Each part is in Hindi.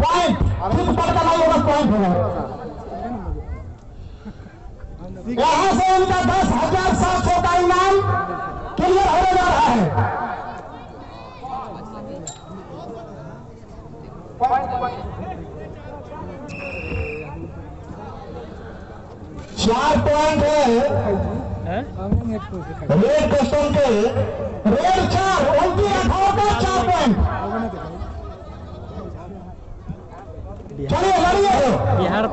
पॉइंट पर पॉइंट यहाँ से उनका दस हज़ार सात सौ का इनाम क्लियर होने जा रहा है। चार पॉइंट है। रेड क्वेश्चन के रेड चार उनकी अठारह का चार पॉइंट चलिए लड़िए बिहार।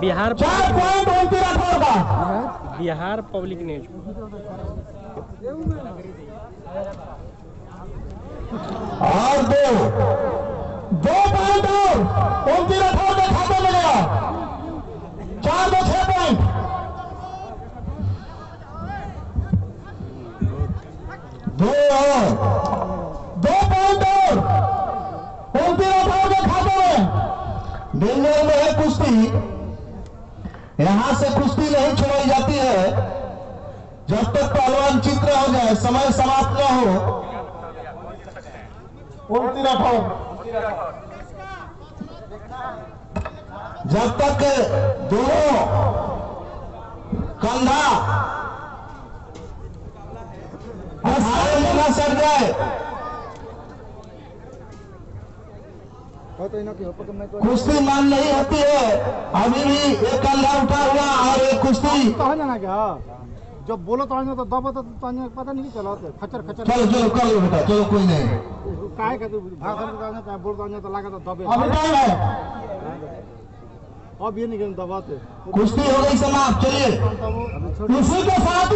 बिहार चार पॉइंट का। बिहार पब्लिक न्यूज़ और दो। दो पॉइंट और। उनकी अठारह के खाते में गया चार दो छह पॉइंट दो और दो पॉइंट और उनकी अठारह के खाते बेंगलोर में है कुश्ती। यहाँ से कुश्ती नहीं छुड़ाई जाती है। जब तक पहलवान चित्र हो जाए, समय समाप्त न हो। उनकी रखो जब तक दोनों कंधा सट जाए कुश्ती मान नहीं होती है। अभी भी एक कंधा उठा हुआ और एक कुश्ती। तो जाना क्या? जब बोलो तो तो दबो तो पता नहीं चला खचर खचर चलो चलो कर लो बेटा चलो कोई नहीं। काय का भाषा बोल तो लगा तो दबे। अभी टाइम है। अब ये नहीं दबाते कुश्ती हो गई समाप्त चलिए। इसी के साथ